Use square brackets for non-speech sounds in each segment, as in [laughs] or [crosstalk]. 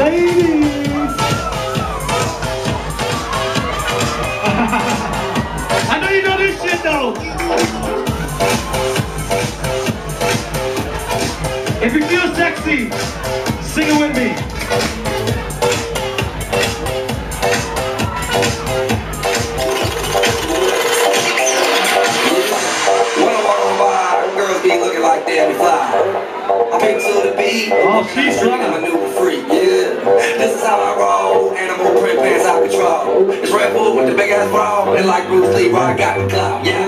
Ladies. [laughs] I know you know this shit though. If you feel sexy, sing it with me. When I walk on by, girls be looking like they fly. I'm into the beat. Oh, she's fly. Yeah. This is how I roll. Animal print pants out control. It's Red Bull with the big ass bra. And like Bruce Lee, I got the clout, yeah.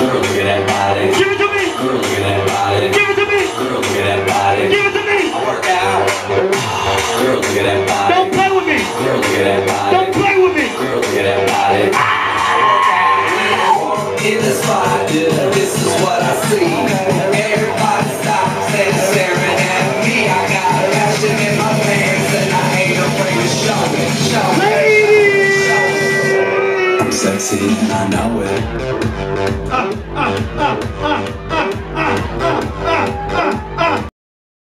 Girl, look at that body. Give it to me. Girl, look at that body. Give it to me. Girl, look at that body. Give it to me. I work out. Girl, look at that body. Don't play with me. Girl, look at that body. Don't play with me. Girl, look at that body. Ah! In the spot, yeah, this is what I see. And I know it. Ah, ah, ah.